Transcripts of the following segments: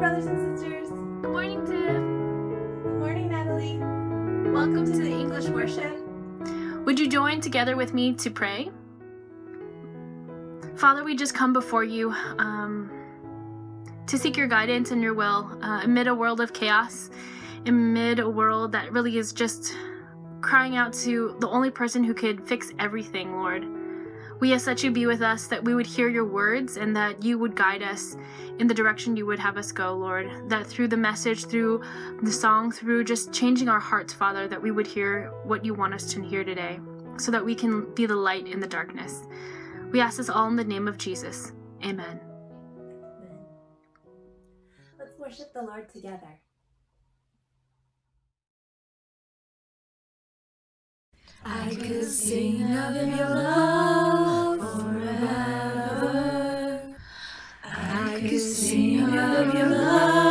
brothers and sisters. Good morning, Tiff. Good morning, Natalie. Welcome to to the the English worship. Would you join together with me to pray? Father, we just come before you um, to seek your guidance and your will uh, amid a world of chaos, amid a world that really is just crying out to the only person who could fix everything, Lord. We ask that you be with us, that we would hear your words, and that you would guide us in the direction you would have us go, Lord. That through the message, through the song, through just changing our hearts, Father, that we would hear what you want us to hear today, so that we can be the light in the darkness. We ask this all in the name of Jesus. Amen. Amen. Let's worship the Lord together. I could sing of your love forever. I could sing of your love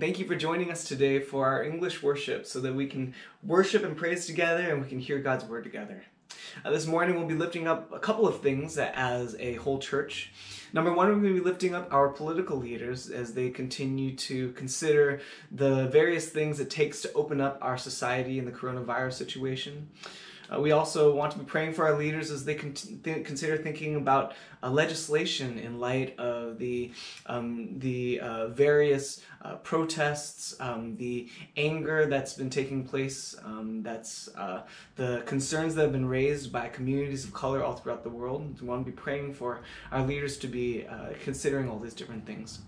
Thank you for joining us today for our English worship so that we can worship and praise together and we can hear God's word together. Uh, this morning we'll be lifting up a couple of things as a whole church. Number one, we're going to be lifting up our political leaders as they continue to consider the various things it takes to open up our society in the coronavirus situation. Uh, we also want to be praying for our leaders as they con- th- consider thinking about uh, legislation in light of the um, the uh, various uh, protests, um, the anger that's been taking place, um, that's uh, the concerns that have been raised by communities of color all throughout the world. We want to be praying for our leaders to be uh, considering all these different things.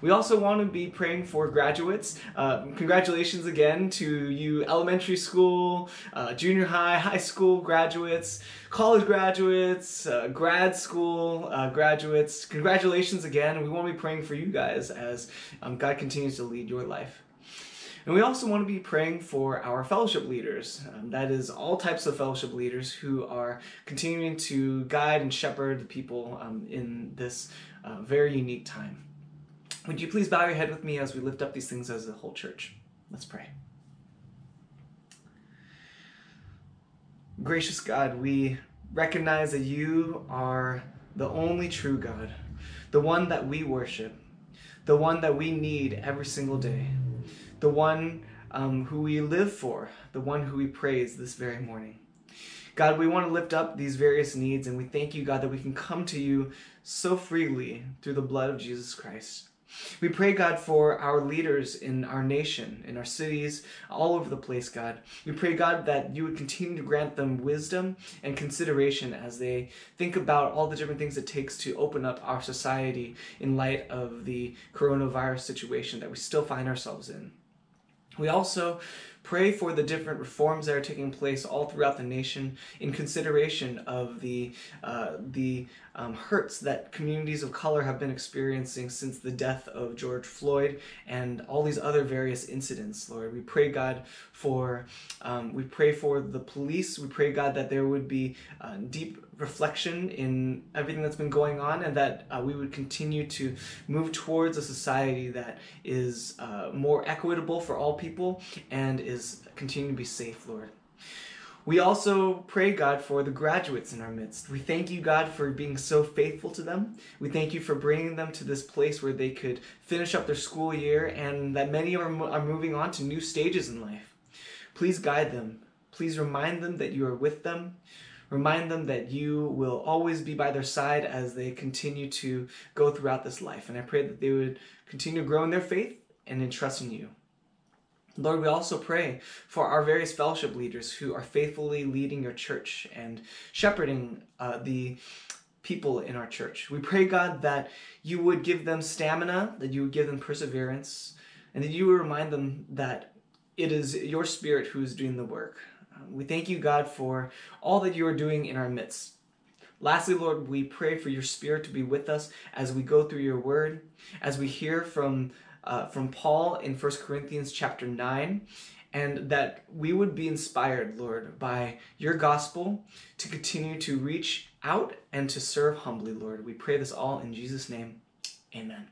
We also want to be praying for graduates. Uh, congratulations again to you elementary school, uh, junior high, high school graduates, college graduates, uh, grad school uh, graduates. Congratulations again. We want to be praying for you guys as um, God continues to lead your life. And we also want to be praying for our fellowship leaders. Um, that is, all types of fellowship leaders who are continuing to guide and shepherd the people um, in this uh, very unique time. Would you please bow your head with me as we lift up these things as a whole church? Let's pray. Gracious God, we recognize that you are the only true God, the one that we worship, the one that we need every single day, the one um, who we live for, the one who we praise this very morning. God, we want to lift up these various needs, and we thank you, God, that we can come to you so freely through the blood of Jesus Christ. We pray, God, for our leaders in our nation, in our cities, all over the place, God. We pray, God, that you would continue to grant them wisdom and consideration as they think about all the different things it takes to open up our society in light of the coronavirus situation that we still find ourselves in. We also pray for the different reforms that are taking place all throughout the nation in consideration of the uh, the um, hurts that communities of color have been experiencing since the death of George Floyd and all these other various incidents. Lord, we pray God for um, we pray for the police. We pray God that there would be uh, deep reflection in everything that's been going on and that uh, we would continue to move towards a society that is uh, more equitable for all people and is continuing to be safe, Lord. We also pray, God, for the graduates in our midst. We thank you, God, for being so faithful to them. We thank you for bringing them to this place where they could finish up their school year and that many are, are moving on to new stages in life. Please guide them. Please remind them that you are with them. Remind them that you will always be by their side as they continue to go throughout this life. And I pray that they would continue to grow in their faith and in trust in you. Lord, we also pray for our various fellowship leaders who are faithfully leading your church and shepherding uh, the people in our church. We pray, God, that you would give them stamina, that you would give them perseverance, and that you would remind them that it is your spirit who is doing the work. We thank you, God, for all that you are doing in our midst. Lastly, Lord, we pray for your spirit to be with us as we go through your word, as we hear from uh, from Paul in 1 Corinthians chapter 9, and that we would be inspired, Lord, by your gospel to continue to reach out and to serve humbly, Lord. We pray this all in Jesus' name. Amen.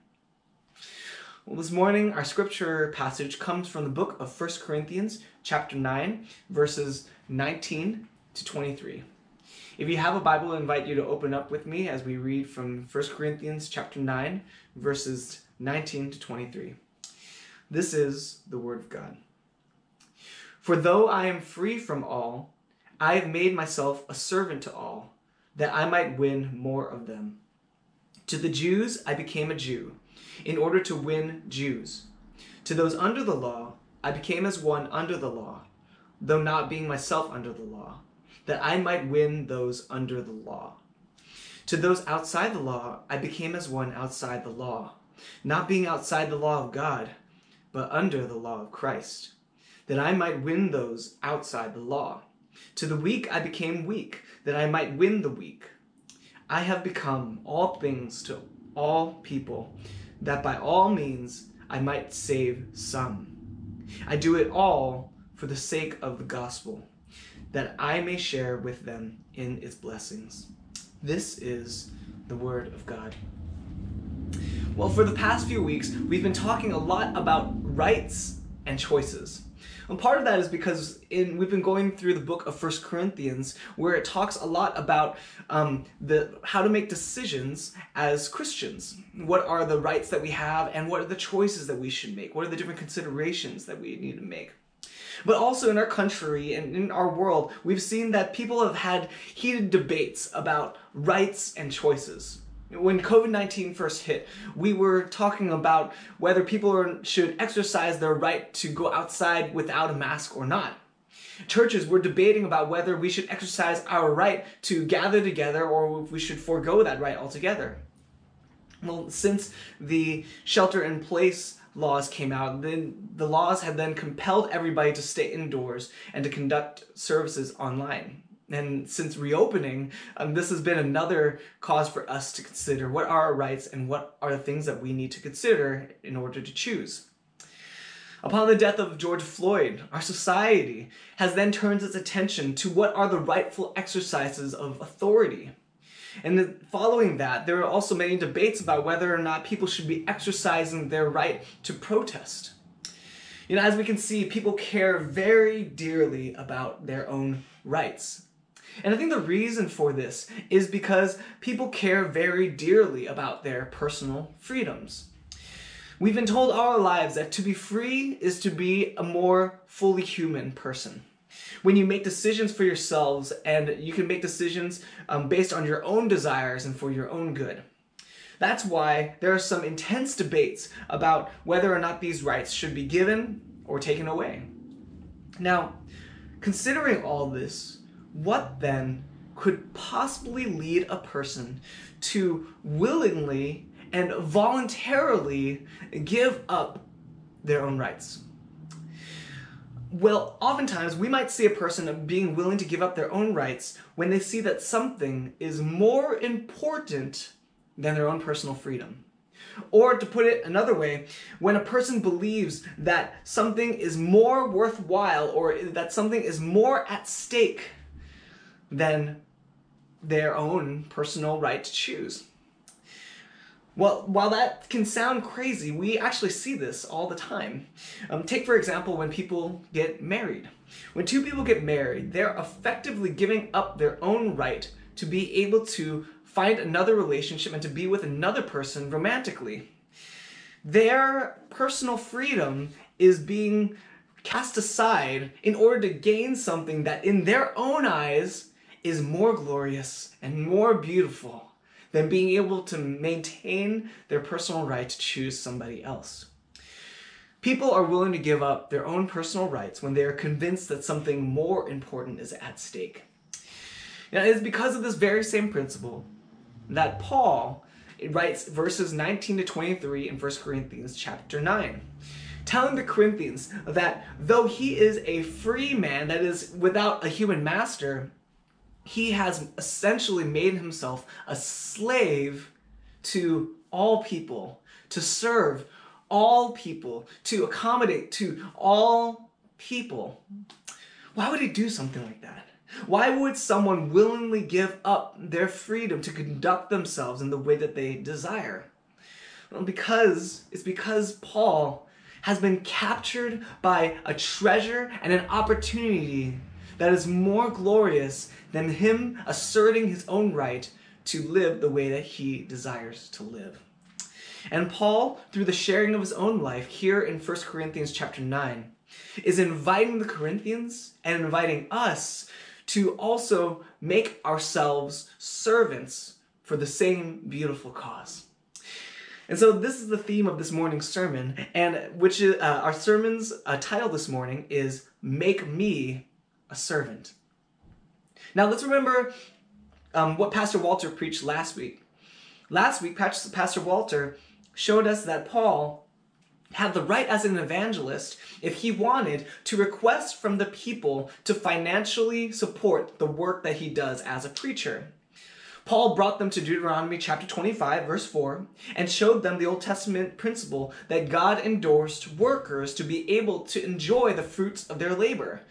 Well, this morning our scripture passage comes from the book of 1 Corinthians chapter 9, verses 19 to 23. If you have a Bible, I invite you to open up with me as we read from 1 Corinthians chapter 9, verses 19 to 23. This is the word of God. For though I am free from all, I have made myself a servant to all, that I might win more of them. To the Jews I became a Jew, in order to win Jews. To those under the law, I became as one under the law, though not being myself under the law, that I might win those under the law. To those outside the law, I became as one outside the law, not being outside the law of God, but under the law of Christ, that I might win those outside the law. To the weak I became weak, that I might win the weak. I have become all things to all people, that by all means I might save some. I do it all for the sake of the gospel, that I may share with them in its blessings. This is the word of God. Well, for the past few weeks, we've been talking a lot about rights and choices. And part of that is because in we've been going through the book of First Corinthians, where it talks a lot about um, the how to make decisions as Christians. What are the rights that we have, and what are the choices that we should make? What are the different considerations that we need to make? But also in our country and in our world, we've seen that people have had heated debates about rights and choices. When COVID 19 first hit, we were talking about whether people should exercise their right to go outside without a mask or not. Churches were debating about whether we should exercise our right to gather together or if we should forego that right altogether. Well, since the shelter in place laws came out, then the laws have then compelled everybody to stay indoors and to conduct services online. And since reopening, um, this has been another cause for us to consider what are our rights and what are the things that we need to consider in order to choose. Upon the death of George Floyd, our society has then turned its attention to what are the rightful exercises of authority. And then following that, there are also many debates about whether or not people should be exercising their right to protest. You know, as we can see, people care very dearly about their own rights. And I think the reason for this is because people care very dearly about their personal freedoms. We've been told all our lives that to be free is to be a more fully human person. When you make decisions for yourselves and you can make decisions um, based on your own desires and for your own good. That's why there are some intense debates about whether or not these rights should be given or taken away. Now, considering all this, what then could possibly lead a person to willingly and voluntarily give up their own rights? Well, oftentimes we might see a person being willing to give up their own rights when they see that something is more important than their own personal freedom. Or to put it another way, when a person believes that something is more worthwhile or that something is more at stake than their own personal right to choose. Well, while that can sound crazy, we actually see this all the time. Um, take, for example, when people get married. When two people get married, they're effectively giving up their own right to be able to find another relationship and to be with another person romantically. Their personal freedom is being cast aside in order to gain something that, in their own eyes, is more glorious and more beautiful than being able to maintain their personal right to choose somebody else. People are willing to give up their own personal rights when they are convinced that something more important is at stake. Now, it is because of this very same principle that Paul writes verses 19 to 23 in 1 Corinthians chapter 9, telling the Corinthians that though he is a free man, that is, without a human master, he has essentially made himself a slave to all people, to serve all people, to accommodate to all people. Why would he do something like that? Why would someone willingly give up their freedom to conduct themselves in the way that they desire? Well, because it's because Paul has been captured by a treasure and an opportunity that is more glorious than him asserting his own right to live the way that he desires to live. And Paul, through the sharing of his own life here in 1 Corinthians chapter 9, is inviting the Corinthians and inviting us to also make ourselves servants for the same beautiful cause. And so this is the theme of this morning's sermon, and which is, uh, our sermon's uh, title this morning is "Make Me a Servant." Now let's remember um, what Pastor Walter preached last week. Last week, Pastor Walter showed us that Paul had the right as an evangelist, if he wanted, to request from the people to financially support the work that he does as a preacher. Paul brought them to Deuteronomy chapter 25, verse 4, and showed them the Old Testament principle that God endorsed workers to be able to enjoy the fruits of their labor.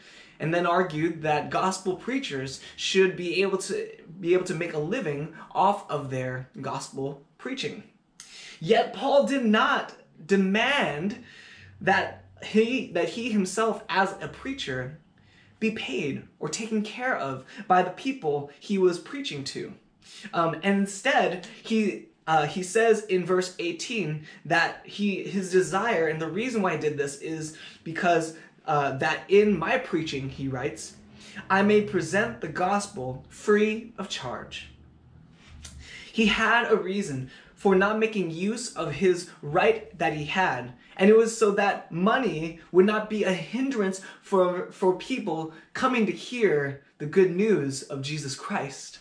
And then argued that gospel preachers should be able to be able to make a living off of their gospel preaching. Yet Paul did not demand that he that he himself as a preacher be paid or taken care of by the people he was preaching to. Um, and instead, he uh, he says in verse 18 that he his desire and the reason why he did this is because uh, that in my preaching, he writes, I may present the gospel free of charge. He had a reason for not making use of his right that he had. And it was so that money would not be a hindrance for, for people coming to hear the good news of Jesus Christ.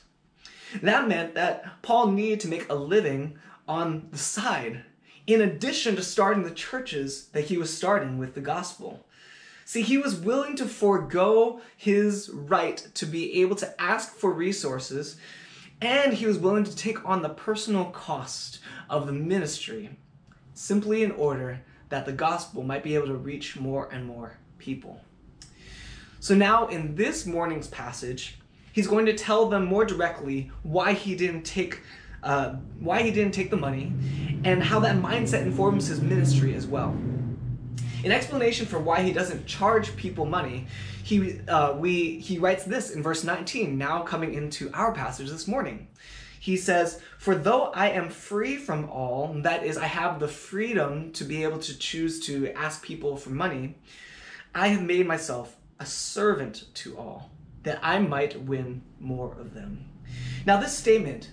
That meant that Paul needed to make a living on the side, in addition to starting the churches that he was starting with the gospel. See, he was willing to forego his right to be able to ask for resources and he was willing to take on the personal cost of the ministry simply in order that the gospel might be able to reach more and more people. So now in this morning's passage, he's going to tell them more directly why he didn't take uh, why he didn't take the money and how that mindset informs his ministry as well. In explanation for why he doesn't charge people money, he, uh, we, he writes this in verse 19, now coming into our passage this morning. He says, For though I am free from all, that is, I have the freedom to be able to choose to ask people for money, I have made myself a servant to all, that I might win more of them. Now, this statement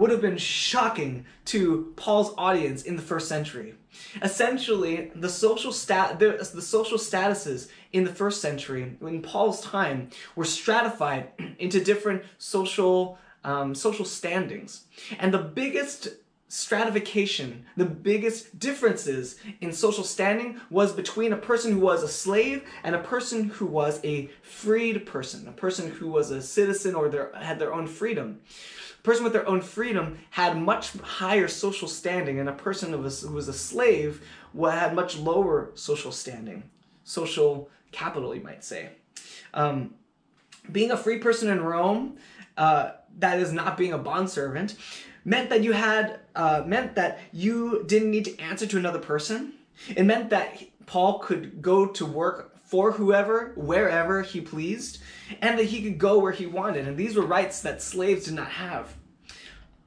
would have been shocking to Paul's audience in the first century. Essentially, the social stat the, the social statuses in the first century, in Paul's time, were stratified into different social um, social standings, and the biggest stratification, the biggest differences in social standing was between a person who was a slave and a person who was a freed person, a person who was a citizen or their, had their own freedom. A person with their own freedom had much higher social standing, and a person who was, a slave had much lower social standing, social capital, you might say. Um, being a free person in Rome, uh, that is not being a bondservant, meant that you had uh, meant that you didn't need to answer to another person. It meant that Paul could go to work for whoever, wherever he pleased, and that he could go where he wanted. And these were rights that slaves did not have.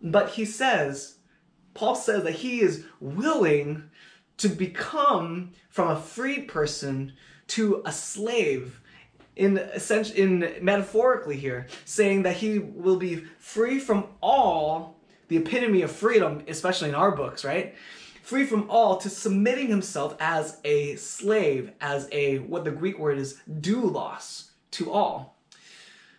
But he says, Paul says that he is willing to become from a freed person to a slave in essentially in metaphorically here, saying that he will be free from all the epitome of freedom, especially in our books, right? Free from all to submitting himself as a slave, as a what the Greek word is doulos to all.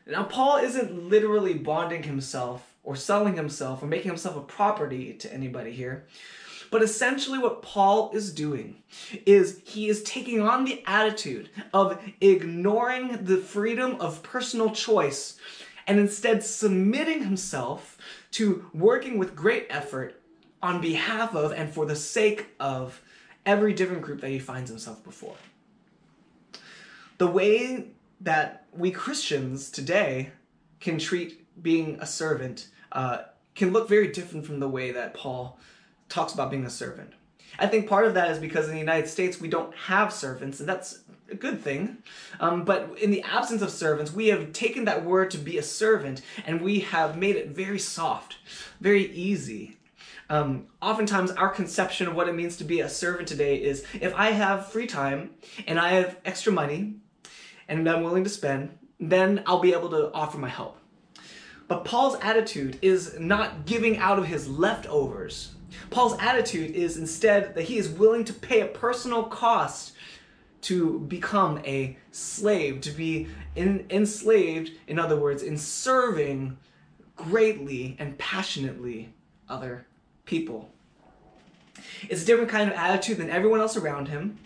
Now Paul isn't literally bonding himself or selling himself or making himself a property to anybody here. But essentially, what Paul is doing is he is taking on the attitude of ignoring the freedom of personal choice and instead submitting himself to working with great effort on behalf of and for the sake of every different group that he finds himself before. The way that we Christians today can treat being a servant uh, can look very different from the way that Paul talks about being a servant. I think part of that is because in the United States we don't have servants, and that's a good thing. Um, but in the absence of servants, we have taken that word to be a servant and we have made it very soft, very easy. Um, oftentimes, our conception of what it means to be a servant today is if I have free time and I have extra money and I'm willing to spend, then I'll be able to offer my help. But Paul's attitude is not giving out of his leftovers. Paul's attitude is instead that he is willing to pay a personal cost to become a slave, to be in, enslaved, in other words, in serving greatly and passionately other people. It's a different kind of attitude than everyone else around him,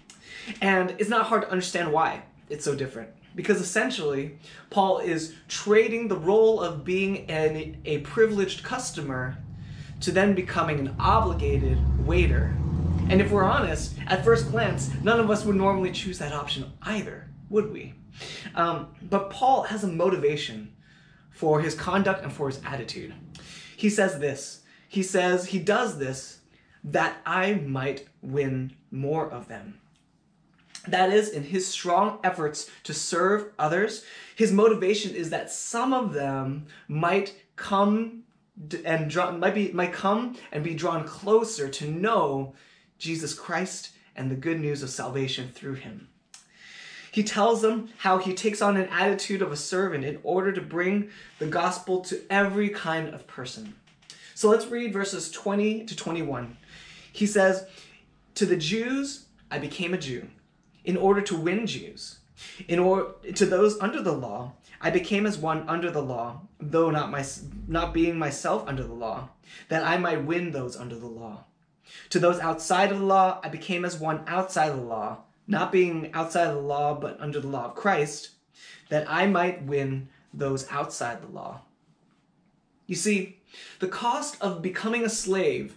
and it's not hard to understand why it's so different. Because essentially, Paul is trading the role of being an, a privileged customer to then becoming an obligated waiter. And if we're honest, at first glance, none of us would normally choose that option either, would we? Um, but Paul has a motivation for his conduct and for his attitude. He says this He says, He does this that I might win more of them. That is, in his strong efforts to serve others, his motivation is that some of them might come and draw, might be might come and be drawn closer to know Jesus Christ and the good news of salvation through him. He tells them how he takes on an attitude of a servant in order to bring the gospel to every kind of person. So let's read verses 20 to 21. He says, To the Jews, I became a Jew in order to win Jews. In order to those under the law, I became as one under the law, though not my not being myself under the law, that I might win those under the law. To those outside of the law, I became as one outside of the law, not being outside of the law, but under the law of Christ, that I might win those outside the law. You see, the cost of becoming a slave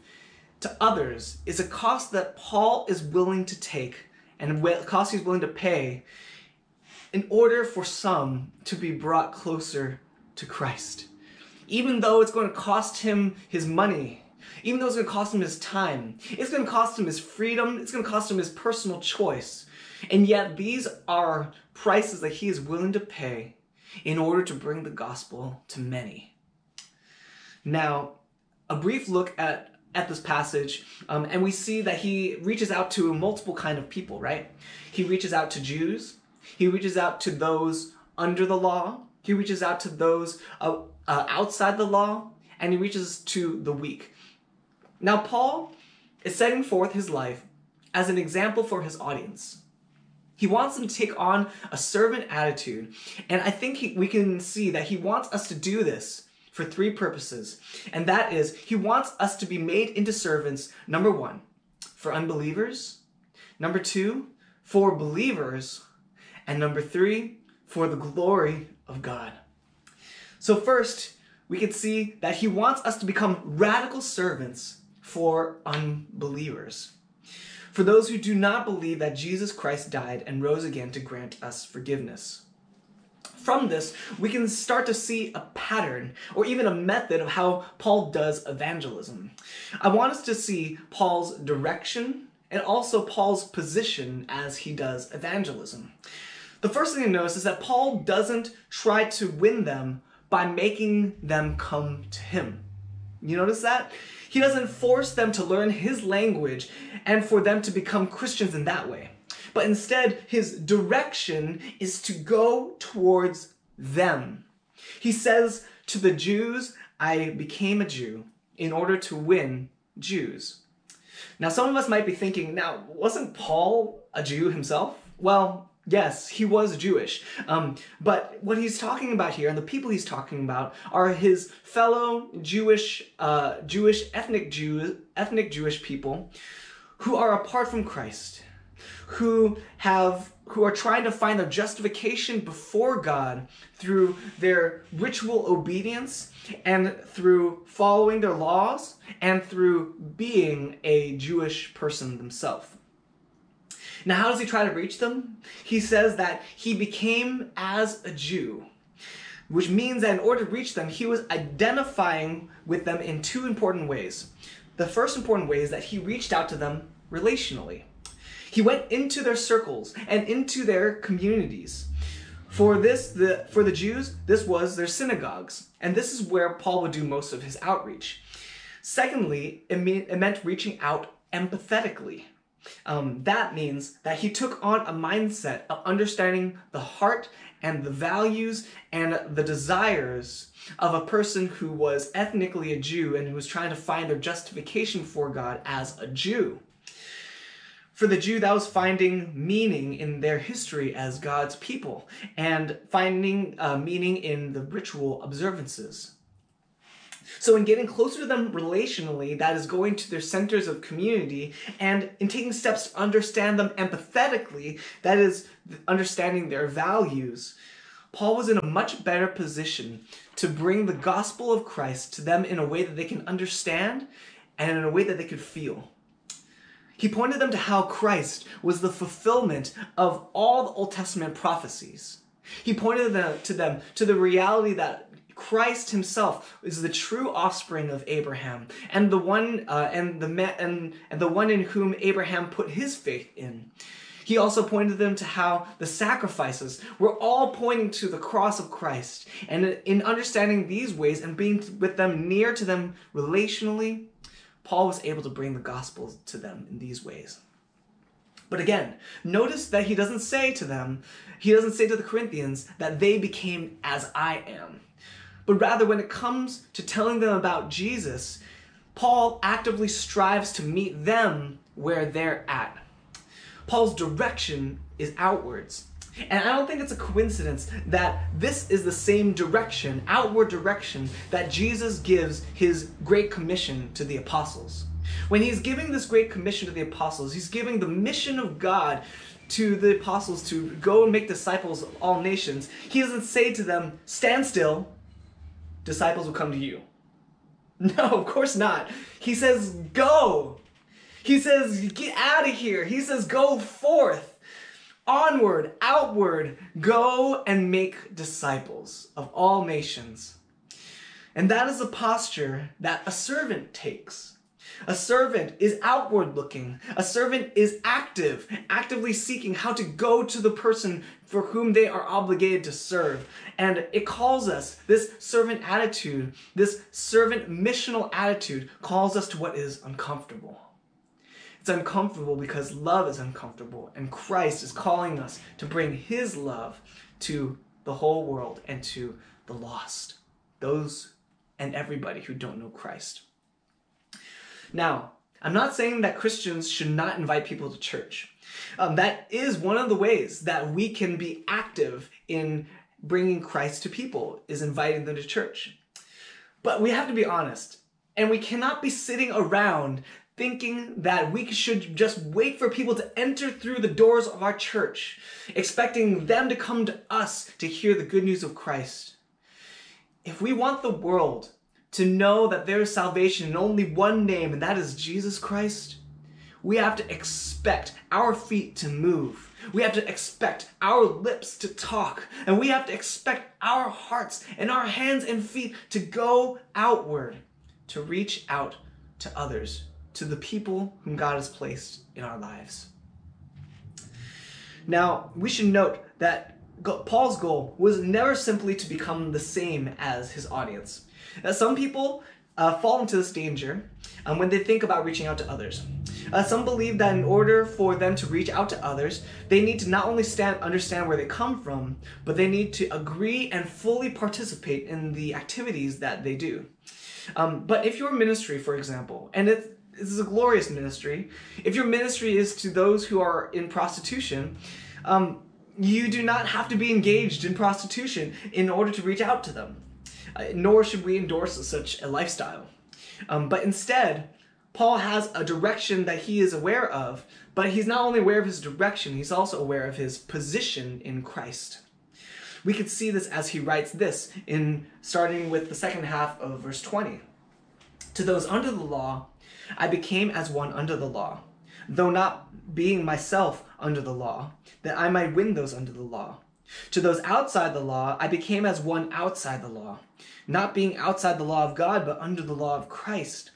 to others is a cost that Paul is willing to take and a cost he's willing to pay in order for some to be brought closer to Christ. Even though it's going to cost him his money, even though it's going to cost him his time, it's going to cost him his freedom, it's going to cost him his personal choice. And yet, these are prices that he is willing to pay in order to bring the gospel to many. Now, a brief look at at this passage um, and we see that he reaches out to multiple kind of people right? He reaches out to jews. He reaches out to those under the law. He reaches out to those uh, uh, outside the law and he reaches to the weak. Now paul is setting forth his life as an example for his audience. He wants them to take on a servant attitude and i think he, we can see that he wants us to do this for three purposes. And that is, he wants us to be made into servants, number one, for unbelievers, number two, for believers, and number three, for the glory of God. So, first, we can see that he wants us to become radical servants for unbelievers. For those who do not believe that Jesus Christ died and rose again to grant us forgiveness from this, we can start to see a pattern or even a method of how Paul does evangelism. I want us to see Paul's direction and also Paul's position as he does evangelism. The first thing to notice is that Paul doesn't try to win them by making them come to him. You notice that? He doesn't force them to learn his language and for them to become Christians in that way. But instead his direction is to go towards them. He says to the Jews, I became a Jew in order to win Jews. Now, some of us might be thinking, now, wasn't Paul a Jew himself? Well, yes, he was Jewish. Um, but what he's talking about here, and the people he's talking about, are his fellow Jewish, uh, Jewish ethnic Jew, ethnic Jewish people who are apart from Christ, who have who are trying to find their justification before God through their ritual obedience and through following their laws and through being a Jewish person themselves. Now, how does he try to reach them? He says that he became as a Jew, which means that in order to reach them, he was identifying with them in two important ways. The first important way is that he reached out to them relationally. He went into their circles and into their communities. For this, the for the Jews, this was their synagogues, and this is where Paul would do most of his outreach. Secondly, it, mean, it meant reaching out empathetically. Um, that means that he took on a mindset of understanding the heart and the values and the desires of a person who was ethnically a Jew and who was trying to find their justification for God as a Jew. For the Jew, that was finding meaning in their history as God's people and finding uh, meaning in the ritual observances. So, in getting closer to them relationally, that is going to their centers of community, and in taking steps to understand them empathetically, that is understanding their values, Paul was in a much better position to bring the gospel of Christ to them in a way that they can understand and in a way that they could feel. He pointed them to how Christ was the fulfillment of all the Old Testament prophecies. He pointed them to them to the reality that Christ Himself is the true offspring of Abraham, and the one uh, and the and, and the one in whom Abraham put his faith in. He also pointed them to how the sacrifices were all pointing to the cross of Christ, and in understanding these ways and being with them near to them relationally, Paul was able to bring the gospel to them in these ways. But again, notice that he doesn't say to them, he doesn't say to the Corinthians that they became as I am. But rather, when it comes to telling them about Jesus, Paul actively strives to meet them where they're at. Paul's direction is outwards. And I don't think it's a coincidence that this is the same direction, outward direction, that Jesus gives his Great Commission to the apostles. When he's giving this Great Commission to the apostles, he's giving the mission of God to the apostles to go and make disciples of all nations. He doesn't say to them, stand still, disciples will come to you. No, of course not. He says, go. He says, get out of here. He says, go forth onward, outward, go and make disciples of all nations. And that is the posture that a servant takes. A servant is outward looking. A servant is active, actively seeking how to go to the person for whom they are obligated to serve. And it calls us, this servant attitude, this servant missional attitude, calls us to what is uncomfortable. It's uncomfortable because love is uncomfortable, and Christ is calling us to bring His love to the whole world and to the lost, those and everybody who don't know Christ. Now, I'm not saying that Christians should not invite people to church. Um, that is one of the ways that we can be active in bringing Christ to people, is inviting them to church. But we have to be honest, and we cannot be sitting around thinking that we should just wait for people to enter through the doors of our church, expecting them to come to us to hear the good news of Christ. If we want the world to know that there is salvation in only one name, and that is Jesus Christ, we have to expect our feet to move. We have to expect our lips to talk. And we have to expect our hearts and our hands and feet to go outward, to reach out to others to the people whom God has placed in our lives. Now, we should note that Paul's goal was never simply to become the same as his audience. Now, some people uh, fall into this danger um, when they think about reaching out to others. Uh, some believe that in order for them to reach out to others, they need to not only stand, understand where they come from, but they need to agree and fully participate in the activities that they do. Um, but if your ministry, for example, and it's, this is a glorious ministry, if your ministry is to those who are in prostitution, um, you do not have to be engaged in prostitution in order to reach out to them. Uh, nor should we endorse such a lifestyle. Um, but instead, Paul has a direction that he is aware of, but he's not only aware of his direction, he's also aware of his position in Christ. We could see this as he writes this in starting with the second half of verse 20. To those under the law, I became as one under the law, though not being myself under the law, that I might win those under the law. To those outside the law, I became as one outside the law, not being outside the law of God, but under the law of Christ,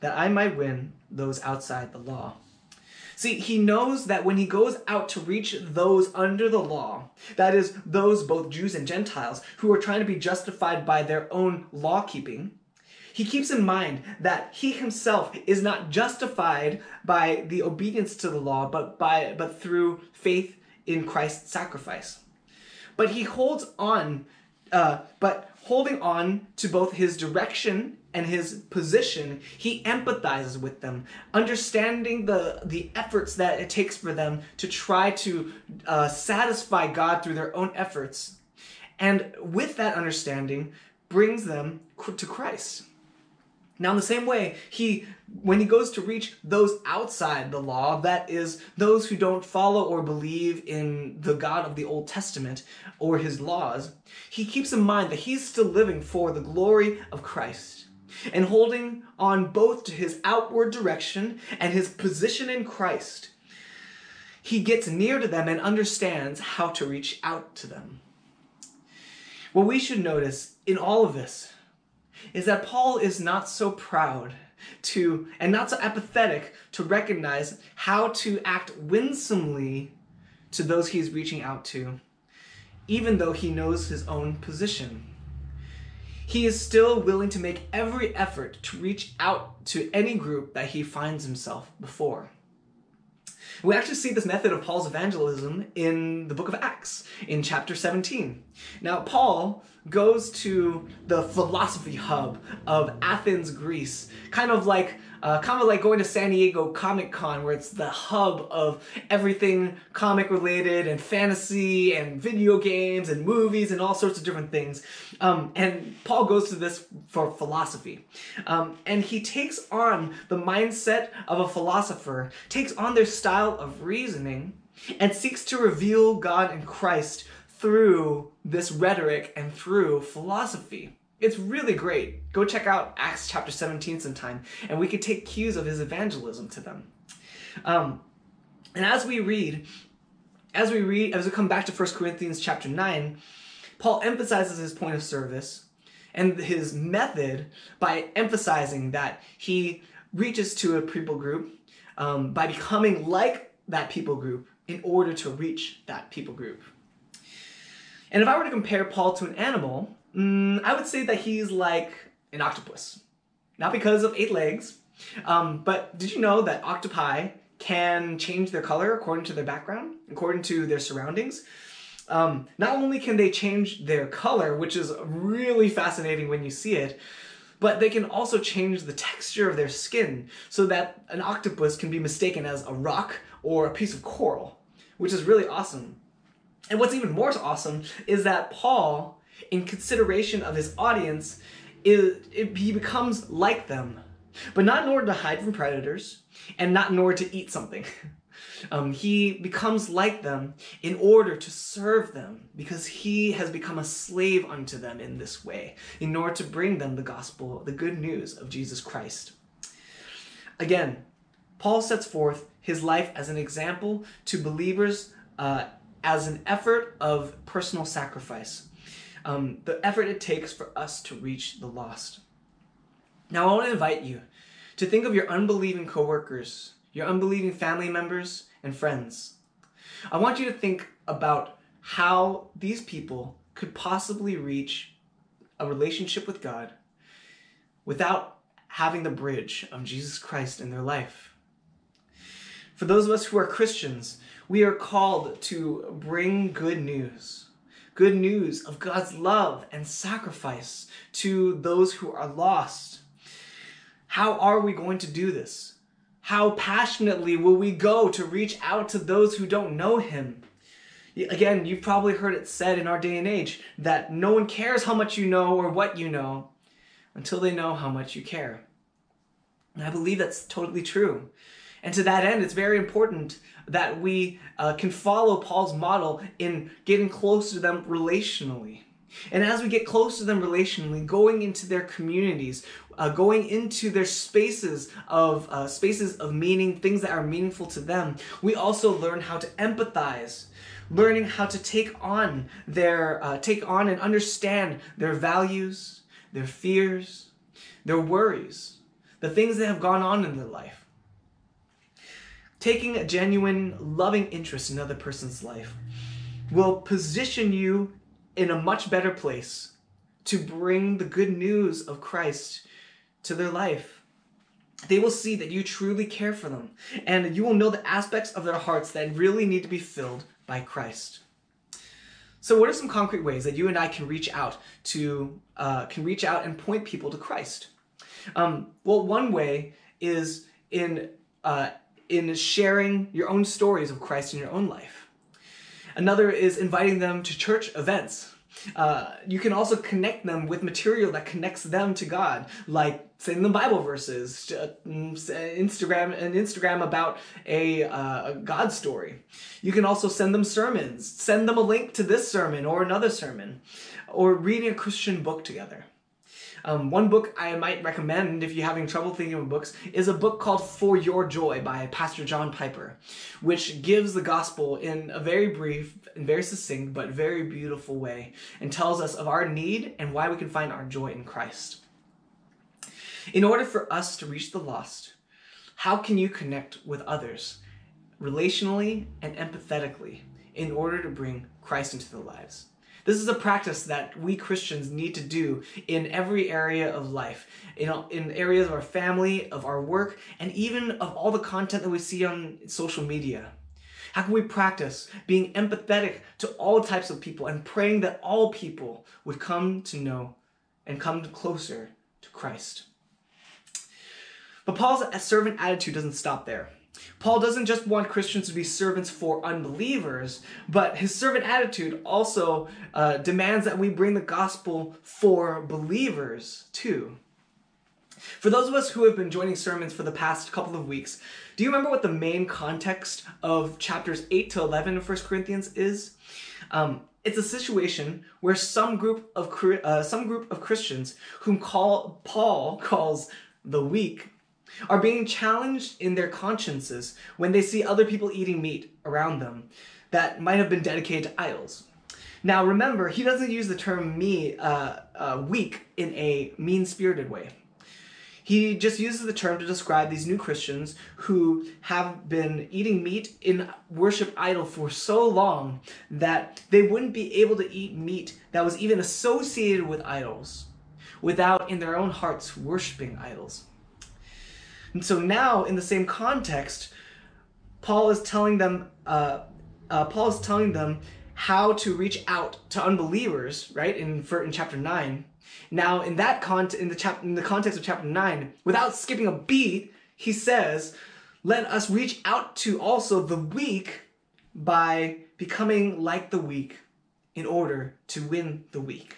that I might win those outside the law. See, he knows that when he goes out to reach those under the law, that is, those both Jews and Gentiles who are trying to be justified by their own law keeping, he keeps in mind that he himself is not justified by the obedience to the law, but by but through faith in Christ's sacrifice. But he holds on, uh, but holding on to both his direction and his position, he empathizes with them, understanding the the efforts that it takes for them to try to uh, satisfy God through their own efforts, and with that understanding, brings them to Christ. Now, in the same way, he when he goes to reach those outside the law, that is, those who don't follow or believe in the God of the Old Testament or his laws, he keeps in mind that he's still living for the glory of Christ and holding on both to his outward direction and his position in Christ. He gets near to them and understands how to reach out to them. What we should notice in all of this is that Paul is not so proud to and not so apathetic to recognize how to act winsomely to those he's reaching out to, even though he knows his own position. He is still willing to make every effort to reach out to any group that he finds himself before. We actually see this method of Paul's evangelism in the book of Acts, in chapter 17. Now, Paul goes to the philosophy hub of Athens, Greece, kind of like uh, kind of like going to San Diego Comic Con, where it's the hub of everything comic related and fantasy and video games and movies and all sorts of different things. Um, and Paul goes to this for philosophy. Um, and he takes on the mindset of a philosopher, takes on their style of reasoning, and seeks to reveal God and Christ through this rhetoric and through philosophy. It's really great. Go check out Acts chapter 17 sometime, and we could take cues of his evangelism to them. Um, and as we read, as we read, as we come back to 1 Corinthians chapter 9, Paul emphasizes his point of service and his method by emphasizing that he reaches to a people group um, by becoming like that people group in order to reach that people group. And if I were to compare Paul to an animal, mm, I would say that he's like an octopus. Not because of eight legs, um, but did you know that octopi can change their color according to their background, according to their surroundings? Um, not only can they change their color, which is really fascinating when you see it, but they can also change the texture of their skin so that an octopus can be mistaken as a rock or a piece of coral, which is really awesome. And what's even more awesome is that Paul, in consideration of his audience, is, it, he becomes like them, but not in order to hide from predators and not in order to eat something. Um, he becomes like them in order to serve them because he has become a slave unto them in this way, in order to bring them the gospel, the good news of Jesus Christ. Again, Paul sets forth his life as an example to believers uh, as an effort of personal sacrifice, um, the effort it takes for us to reach the lost. Now, I want to invite you to think of your unbelieving coworkers, your unbelieving family members, and friends. I want you to think about how these people could possibly reach a relationship with God without having the bridge of Jesus Christ in their life. For those of us who are Christians, we are called to bring good news. Good news of God's love and sacrifice to those who are lost. How are we going to do this? How passionately will we go to reach out to those who don't know Him? Again, you've probably heard it said in our day and age that no one cares how much you know or what you know until they know how much you care. And I believe that's totally true. And to that end, it's very important that we uh, can follow Paul's model in getting close to them relationally. And as we get close to them relationally, going into their communities, uh, going into their spaces of uh, spaces of meaning, things that are meaningful to them, we also learn how to empathize, learning how to take on their uh, take on and understand their values, their fears, their worries, the things that have gone on in their life. Taking a genuine, loving interest in another person's life will position you in a much better place to bring the good news of Christ to their life. They will see that you truly care for them, and you will know the aspects of their hearts that really need to be filled by Christ. So, what are some concrete ways that you and I can reach out to uh, can reach out and point people to Christ? Um, well, one way is in uh, in sharing your own stories of Christ in your own life. Another is inviting them to church events. Uh, you can also connect them with material that connects them to God, like sending them Bible verses, uh, Instagram, an Instagram about a, uh, a God story. You can also send them sermons. Send them a link to this sermon or another sermon, or reading a Christian book together. Um, one book I might recommend if you're having trouble thinking of books is a book called For Your Joy by Pastor John Piper, which gives the gospel in a very brief and very succinct but very beautiful way and tells us of our need and why we can find our joy in Christ. In order for us to reach the lost, how can you connect with others relationally and empathetically in order to bring Christ into their lives? This is a practice that we Christians need to do in every area of life, in, in areas of our family, of our work, and even of all the content that we see on social media. How can we practice being empathetic to all types of people and praying that all people would come to know and come closer to Christ? But Paul's servant attitude doesn't stop there. Paul doesn't just want Christians to be servants for unbelievers, but his servant attitude also uh, demands that we bring the gospel for believers too. For those of us who have been joining sermons for the past couple of weeks, do you remember what the main context of chapters 8 to 11 of 1 Corinthians is? Um, it's a situation where some group of uh, some group of Christians whom call Paul calls the weak are being challenged in their consciences when they see other people eating meat around them that might have been dedicated to idols. Now, remember, he doesn't use the term me uh, uh, weak in a mean-spirited way. He just uses the term to describe these new Christians who have been eating meat in worship idol for so long that they wouldn't be able to eat meat that was even associated with idols without in their own hearts worshiping idols. And so now, in the same context, Paul is telling them, uh, uh, Paul is telling them how to reach out to unbelievers, right? In in chapter nine. Now, in that con in the chap in the context of chapter nine, without skipping a beat, he says, "Let us reach out to also the weak by becoming like the weak, in order to win the weak."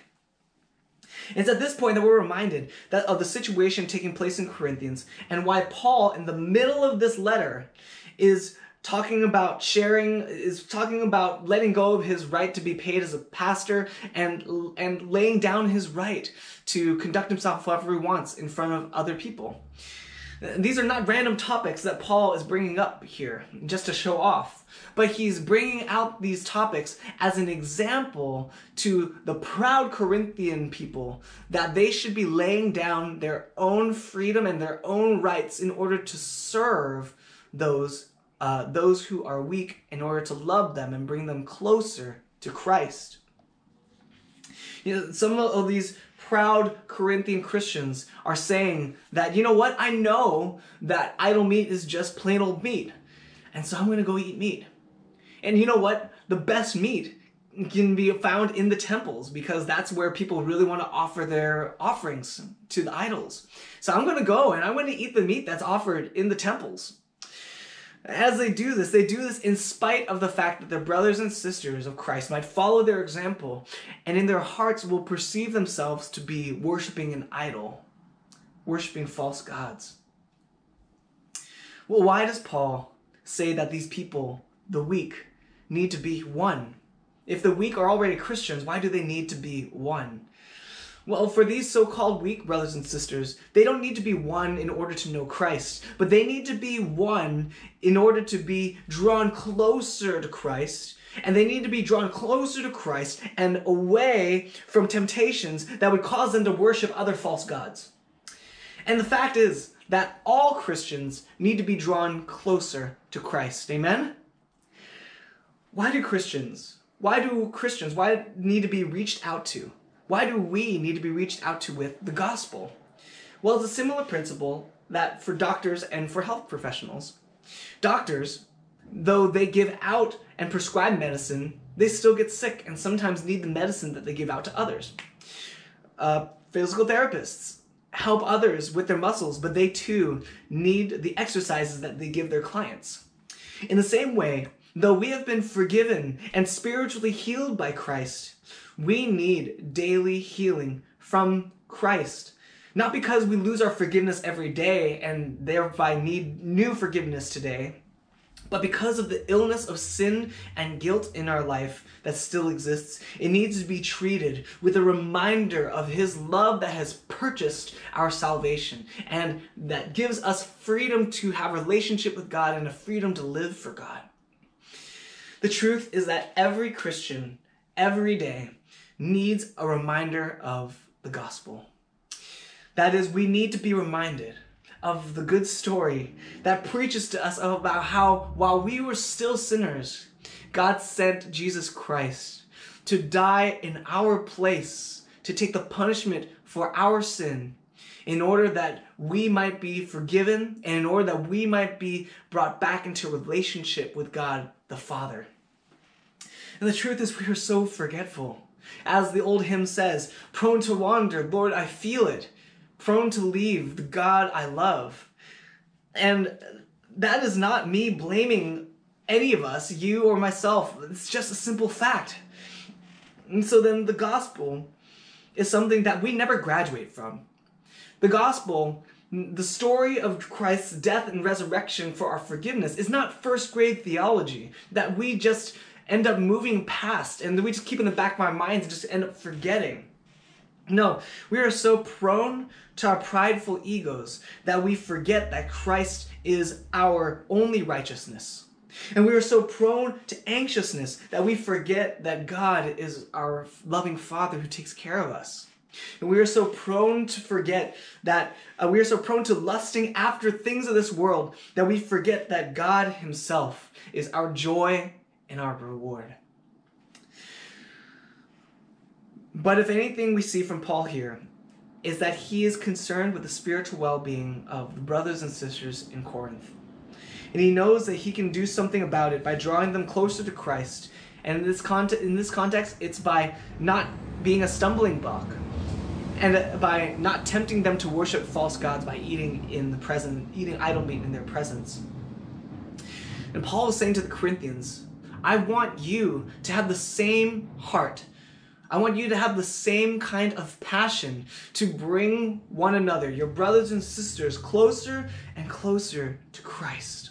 It's at this point that we're reminded that of the situation taking place in Corinthians and why Paul, in the middle of this letter, is talking about sharing is talking about letting go of his right to be paid as a pastor and and laying down his right to conduct himself however he wants in front of other people. These are not random topics that Paul is bringing up here just to show off, but he's bringing out these topics as an example to the proud Corinthian people that they should be laying down their own freedom and their own rights in order to serve those uh, those who are weak in order to love them and bring them closer to Christ. You know, some of these proud Corinthian Christians are saying that, you know what, I know that idol meat is just plain old meat. and so I'm going to go eat meat. And you know what? The best meat can be found in the temples because that's where people really want to offer their offerings to the idols. So I'm going to go and I'm going to eat the meat that's offered in the temples. As they do this, they do this in spite of the fact that their brothers and sisters of Christ might follow their example and in their hearts will perceive themselves to be worshiping an idol, worshiping false gods. Well, why does Paul say that these people, the weak, need to be won? If the weak are already Christians, why do they need to be won? Well, for these so called weak brothers and sisters, they don't need to be won in order to know Christ, but they need to be won in order to be drawn closer to Christ. And they need to be drawn closer to Christ and away from temptations that would cause them to worship other false gods. And the fact is that all Christians need to be drawn closer to Christ. Amen? Why do Christians, why do Christians, why need to be reached out to? Why do we need to be reached out to with the gospel? Well, it's a similar principle that for doctors and for health professionals. Doctors, though they give out and prescribe medicine, they still get sick and sometimes need the medicine that they give out to others. Uh, physical therapists help others with their muscles, but they too need the exercises that they give their clients. In the same way, though we have been forgiven and spiritually healed by Christ, we need daily healing from Christ. Not because we lose our forgiveness every day and thereby need new forgiveness today, but because of the illness of sin and guilt in our life that still exists, it needs to be treated with a reminder of His love that has purchased our salvation and that gives us freedom to have a relationship with God and a freedom to live for God. The truth is that every Christian, every day, needs a reminder of the gospel. That is, we need to be reminded of the good story that preaches to us about how, while we were still sinners, God sent Jesus Christ to die in our place, to take the punishment for our sin, in order that we might be forgiven and in order that we might be brought back into relationship with God the Father. And the truth is, we are so forgetful. As the old hymn says, prone to wander, Lord, I feel it. Prone to leave the God I love. And that is not me blaming any of us, you or myself. It's just a simple fact. And so then the gospel is something that we never graduate from. The gospel, the story of Christ's death and resurrection for our forgiveness, is not first grade theology that we just end up moving past and we just keep in the back of our minds and just end up forgetting. No, we are so prone to our prideful egos that we forget that Christ is our only righteousness. And we are so prone to anxiousness that we forget that God is our loving Father who takes care of us. And we are so prone to forget that uh, we are so prone to lusting after things of this world that we forget that God Himself is our joy and our reward. But if anything we see from Paul here is that he is concerned with the spiritual well being of the brothers and sisters in Corinth. And he knows that he can do something about it by drawing them closer to Christ. And in this, in this context, it's by not being a stumbling block and by not tempting them to worship false gods by eating in the present eating idol meat in their presence. And Paul is saying to the Corinthians, I want you to have the same heart. I want you to have the same kind of passion to bring one another, your brothers and sisters, closer and closer to Christ.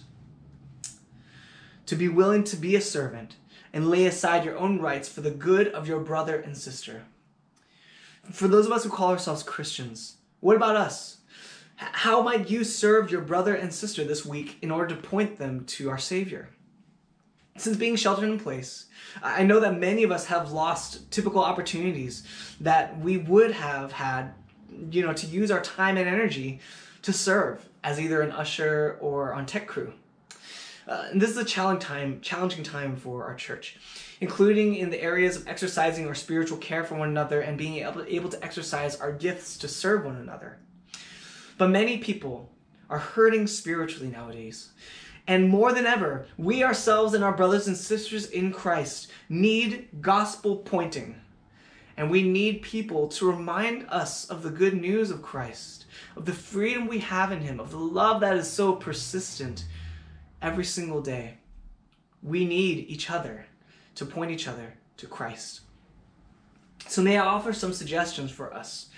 To be willing to be a servant and lay aside your own rights for the good of your brother and sister. For those of us who call ourselves Christians, what about us? How might you serve your brother and sister this week in order to point them to our Savior? Since being sheltered in place, I know that many of us have lost typical opportunities that we would have had, you know, to use our time and energy to serve as either an usher or on tech crew. Uh, and this is a challenging time, challenging time for our church, including in the areas of exercising our spiritual care for one another and being able, able to exercise our gifts to serve one another. But many people are hurting spiritually nowadays. And more than ever, we ourselves and our brothers and sisters in Christ need gospel pointing. And we need people to remind us of the good news of Christ, of the freedom we have in Him, of the love that is so persistent every single day. We need each other to point each other to Christ. So, may I offer some suggestions for us?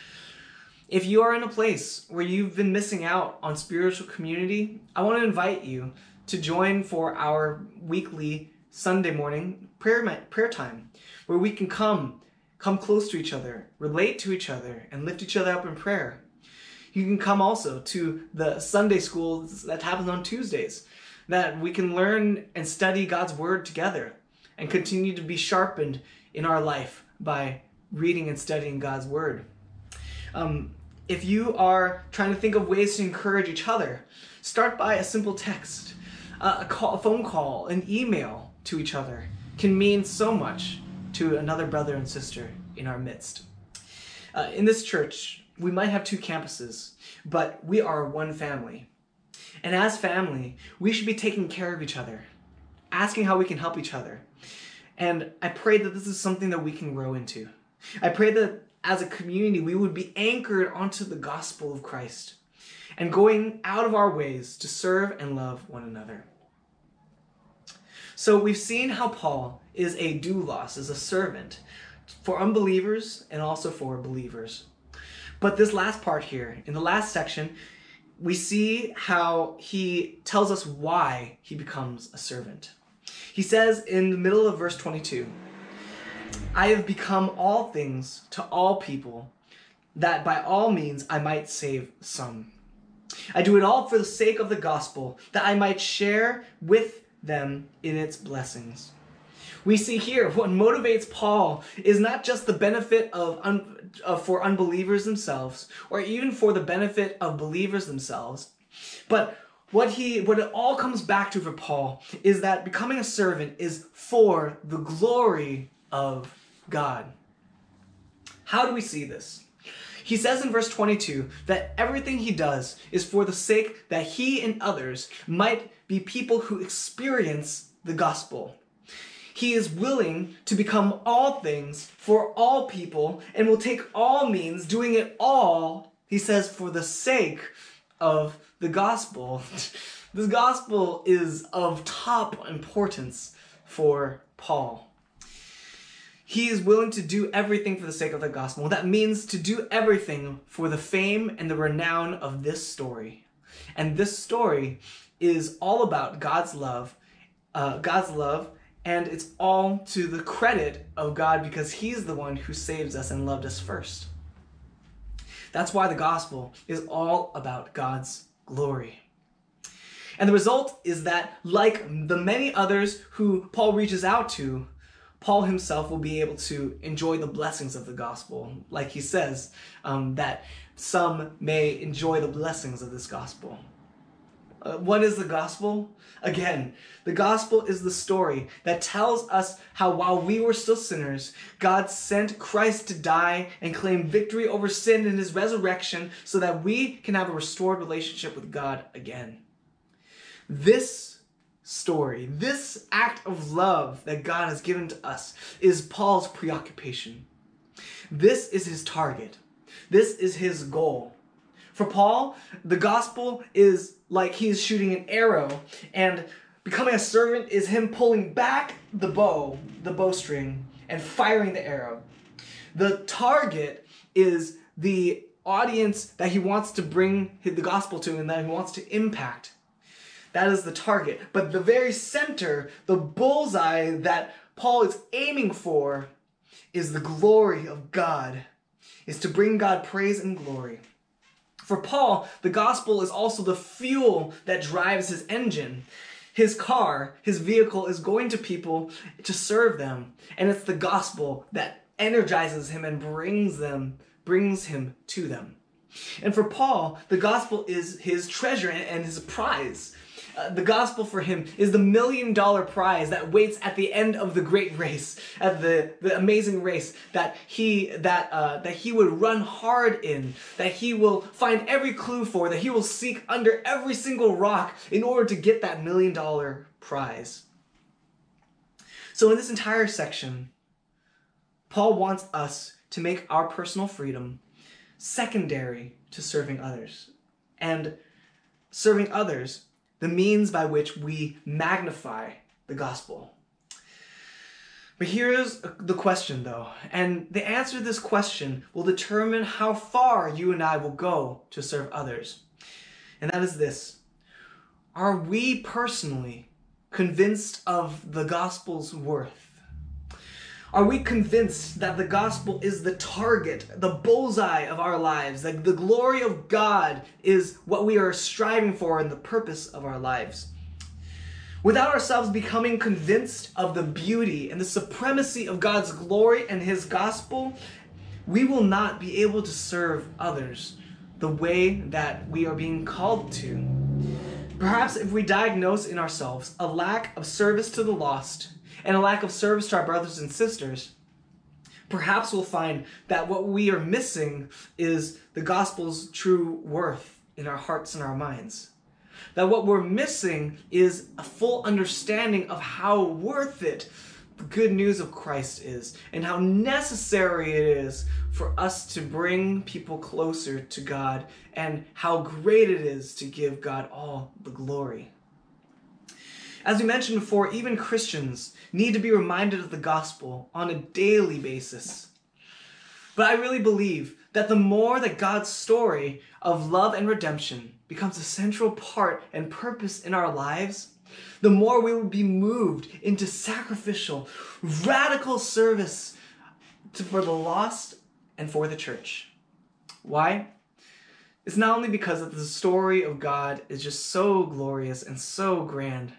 If you are in a place where you've been missing out on spiritual community, I want to invite you to join for our weekly Sunday morning prayer, prayer time, where we can come, come close to each other, relate to each other, and lift each other up in prayer. You can come also to the Sunday school that happens on Tuesdays, that we can learn and study God's Word together and continue to be sharpened in our life by reading and studying God's Word. Um, if you are trying to think of ways to encourage each other, start by a simple text, a, call, a phone call, an email to each other can mean so much to another brother and sister in our midst. Uh, in this church, we might have two campuses, but we are one family. And as family, we should be taking care of each other, asking how we can help each other. And I pray that this is something that we can grow into. I pray that as a community, we would be anchored onto the gospel of Christ and going out of our ways to serve and love one another. So we've seen how Paul is a doulos, is a servant for unbelievers and also for believers. But this last part here, in the last section, we see how he tells us why he becomes a servant. He says in the middle of verse 22, I have become all things to all people, that by all means I might save some. I do it all for the sake of the gospel, that I might share with them in its blessings. We see here what motivates Paul is not just the benefit of, un, of for unbelievers themselves, or even for the benefit of believers themselves, but what he what it all comes back to for Paul is that becoming a servant is for the glory of God. How do we see this? He says in verse 22 that everything he does is for the sake that he and others might be people who experience the gospel. He is willing to become all things for all people and will take all means, doing it all, he says, for the sake of the gospel. this gospel is of top importance for Paul. He is willing to do everything for the sake of the gospel. That means to do everything for the fame and the renown of this story. And this story is all about God's love, uh, God's love, and it's all to the credit of God because He's the one who saves us and loved us first. That's why the gospel is all about God's glory. And the result is that, like the many others who Paul reaches out to, Paul himself will be able to enjoy the blessings of the gospel. Like he says, um, that some may enjoy the blessings of this gospel. Uh, what is the gospel? Again, the gospel is the story that tells us how while we were still sinners, God sent Christ to die and claim victory over sin in his resurrection so that we can have a restored relationship with God again. This story, this act of love that God has given to us, is Paul's preoccupation. This is his target. This is his goal. For Paul, the gospel is like he's shooting an arrow, and becoming a servant is him pulling back the bow, the bowstring, and firing the arrow. The target is the audience that he wants to bring the gospel to and that he wants to impact. That is the target. But the very center, the bullseye that Paul is aiming for, is the glory of God, is to bring God praise and glory. For Paul, the gospel is also the fuel that drives his engine. His car, his vehicle is going to people to serve them, and it's the gospel that energizes him and brings them brings him to them. And for Paul, the gospel is his treasure and his prize. Uh, the gospel for him is the million dollar prize that waits at the end of the great race, at the, the amazing race that he that uh, that he would run hard in, that he will find every clue for, that he will seek under every single rock in order to get that million dollar prize. So in this entire section, Paul wants us to make our personal freedom secondary to serving others. And serving others the means by which we magnify the gospel. But here's the question though, and the answer to this question will determine how far you and I will go to serve others. And that is this Are we personally convinced of the gospel's worth? Are we convinced that the gospel is the target, the bullseye of our lives? That the glory of God is what we are striving for and the purpose of our lives? Without ourselves becoming convinced of the beauty and the supremacy of God's glory and His gospel, we will not be able to serve others the way that we are being called to. Perhaps if we diagnose in ourselves a lack of service to the lost, and a lack of service to our brothers and sisters, perhaps we'll find that what we are missing is the gospel's true worth in our hearts and our minds. That what we're missing is a full understanding of how worth it the good news of Christ is and how necessary it is for us to bring people closer to God and how great it is to give God all the glory. As we mentioned before, even Christians need to be reminded of the gospel on a daily basis. But I really believe that the more that God's story of love and redemption becomes a central part and purpose in our lives, the more we will be moved into sacrificial, radical service to, for the lost and for the church. Why? It's not only because the story of God is just so glorious and so grand,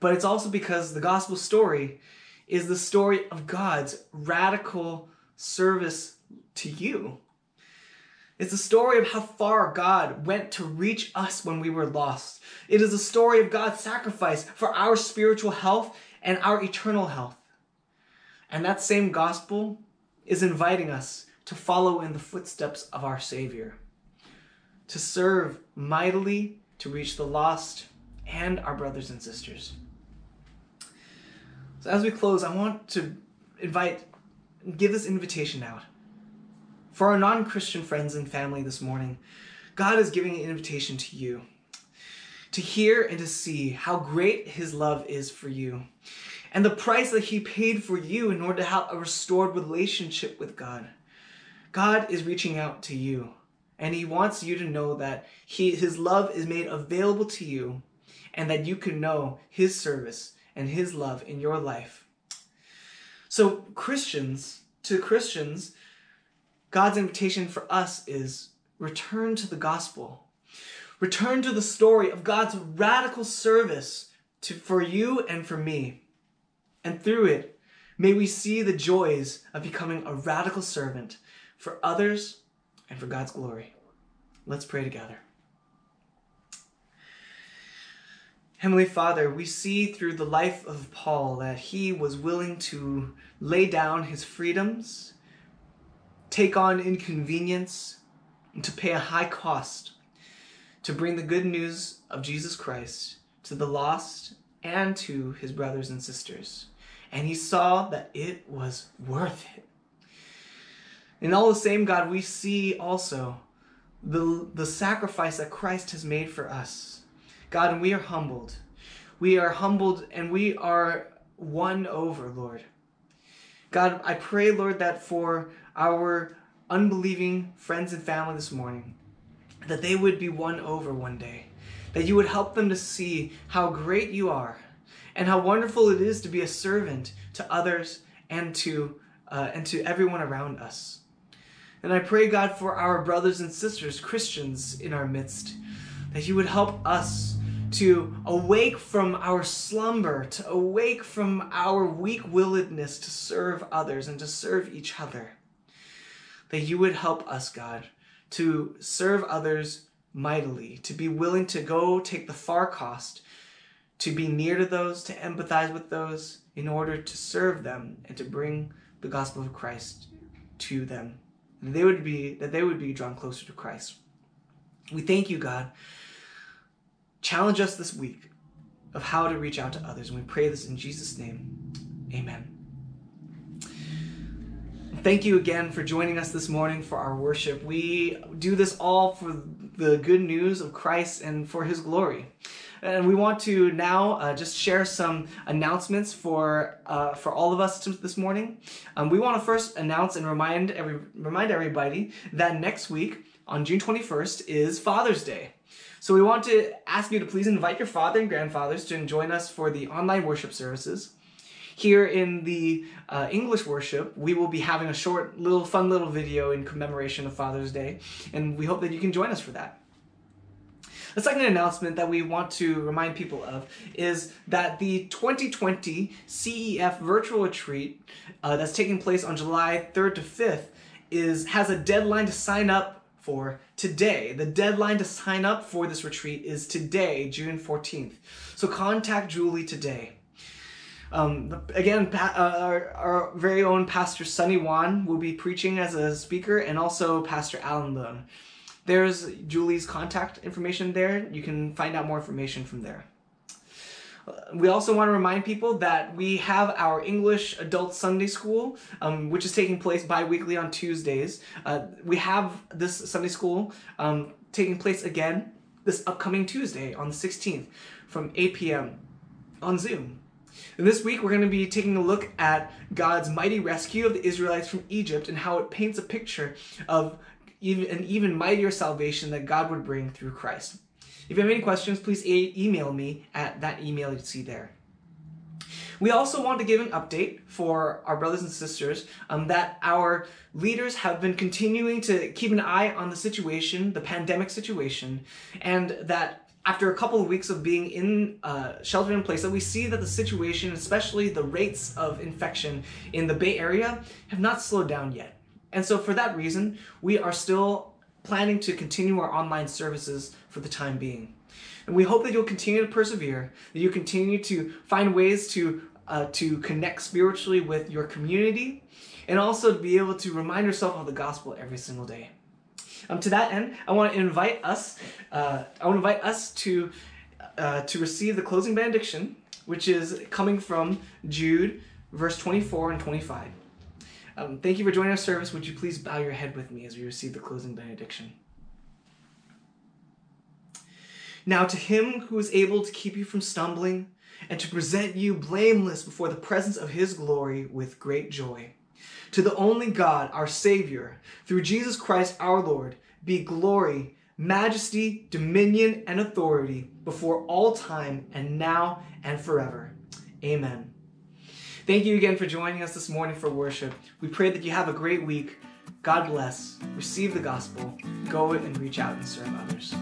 but it's also because the gospel story is the story of God's radical service to you. It's a story of how far God went to reach us when we were lost. It is a story of God's sacrifice for our spiritual health and our eternal health. And that same gospel is inviting us to follow in the footsteps of our Savior, to serve mightily to reach the lost and our brothers and sisters. As we close, I want to invite, give this invitation out. For our non Christian friends and family this morning, God is giving an invitation to you to hear and to see how great His love is for you and the price that He paid for you in order to have a restored relationship with God. God is reaching out to you and He wants you to know that he, His love is made available to you and that you can know His service and His love in your life. So, Christians, to Christians, God's invitation for us is return to the gospel. Return to the story of God's radical service to, for you and for me. And through it, may we see the joys of becoming a radical servant for others and for God's glory. Let's pray together. Heavenly Father, we see through the life of Paul that he was willing to lay down his freedoms, take on inconvenience, and to pay a high cost to bring the good news of Jesus Christ to the lost and to his brothers and sisters. And he saw that it was worth it. In all the same, God, we see also the, the sacrifice that Christ has made for us God, and we are humbled. We are humbled and we are won over, Lord. God, I pray, Lord, that for our unbelieving friends and family this morning, that they would be won over one day. That you would help them to see how great you are and how wonderful it is to be a servant to others and to uh, and to everyone around us. And I pray, God, for our brothers and sisters, Christians in our midst, that you would help us to awake from our slumber, to awake from our weak willedness to serve others and to serve each other. That you would help us, God, to serve others mightily, to be willing to go take the far cost, to be near to those, to empathize with those, in order to serve them and to bring the gospel of Christ to them. And they would be that they would be drawn closer to Christ. We thank you, God. Challenge us this week of how to reach out to others. And we pray this in Jesus' name. Amen. Thank you again for joining us this morning for our worship. We do this all for the good news of Christ and for his glory. And we want to now uh, just share some announcements for uh, for all of us this morning. Um, we want to first announce and remind every remind everybody that next week on June 21st is Father's Day. So we want to ask you to please invite your father and grandfathers to join us for the online worship services. Here in the uh, English worship, we will be having a short, little, fun little video in commemoration of Father's Day, and we hope that you can join us for that. The second announcement that we want to remind people of is that the 2020 CEF virtual retreat uh, that's taking place on July 3rd to 5th is has a deadline to sign up for today. The deadline to sign up for this retreat is today, June 14th. So contact Julie today. Um, again, uh, our, our very own Pastor Sunny Wan will be preaching as a speaker, and also Pastor Alan. There's Julie's contact information there. You can find out more information from there. We also want to remind people that we have our English Adult Sunday School, um, which is taking place bi weekly on Tuesdays. Uh, we have this Sunday School um, taking place again this upcoming Tuesday on the 16th from 8 p.m. on Zoom. And this week, we're going to be taking a look at God's mighty rescue of the Israelites from Egypt and how it paints a picture of even, an even mightier salvation that God would bring through Christ. If you have any questions, please e- email me at that email you see there. We also want to give an update for our brothers and sisters um, that our leaders have been continuing to keep an eye on the situation, the pandemic situation, and that after a couple of weeks of being in uh, shelter in place, that we see that the situation, especially the rates of infection in the Bay Area, have not slowed down yet. And so, for that reason, we are still planning to continue our online services for the time being. And we hope that you'll continue to persevere, that you continue to find ways to uh, to connect spiritually with your community, and also to be able to remind yourself of the gospel every single day. Um, to that end, I want to invite us. Uh, I want to invite us to uh, to receive the closing benediction, which is coming from Jude, verse 24 and 25. Um, thank you for joining our service. Would you please bow your head with me as we receive the closing benediction? Now, to him who is able to keep you from stumbling and to present you blameless before the presence of his glory with great joy, to the only God, our Savior, through Jesus Christ our Lord, be glory, majesty, dominion, and authority before all time and now and forever. Amen. Thank you again for joining us this morning for worship. We pray that you have a great week. God bless. Receive the gospel. Go and reach out and serve others.